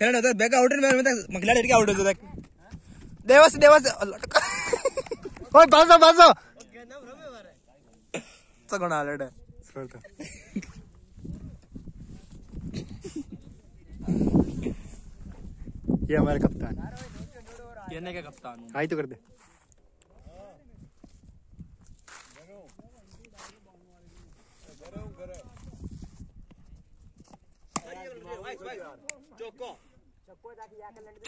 खेळणं होतं bag out मग खिलाडी out होतो देवास देवास। ओय बाजो बाजो कोण आलं सोडतो ये हमारे कप्तान। कहने का कप्तान आई तो कर दे।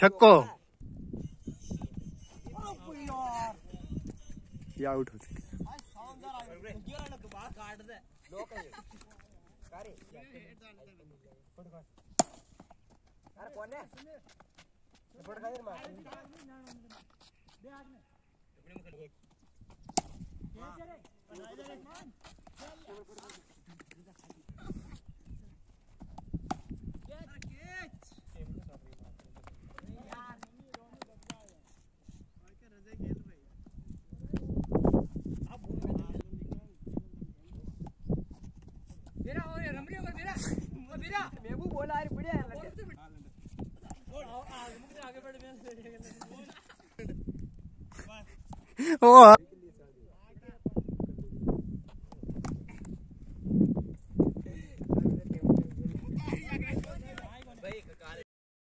छक्को। ये आउट हो चुके ओ